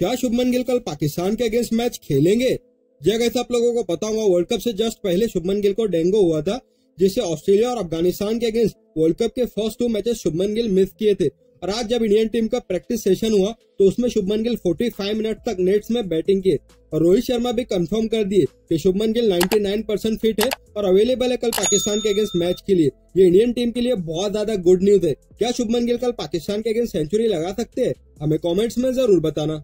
क्या शुभमन गिल कल पाकिस्तान के अगेंस्ट मैच खेलेंगे? जय कैसे आप लोगों को पता होगा वर्ल्ड कप से जस्ट पहले शुभमन गिल को डेंगू हुआ था, जिससे ऑस्ट्रेलिया और अफ़गानिस्तान के अगेंस्ट वर्ल्ड कप के first two matches Shubman Gill miss किए थे। और आज जब इंडियन टीम का प्रैक्टिस सेशन हुआ तो उसमें शुभमन गिल 45 मिनट तक नेट्स में बैटिंग किए। और रोहित शर्मा भी कंफर्म कर दिए कि शुभमन गिल 99 परसेंट फिट है और अवेलेबल है कल पाकिस्तान के अगेंस्ट मैच के लिए। ये इंडियन टीम के लिए बहुत ज़्यादा गुड न्यूज़ है। क्या शुभमन गिल कल पाकिस्तान के अगेंस्ट सेंचुरी लगा सकते हैं? हमें कॉमेंट्स में ज़रूर बताना।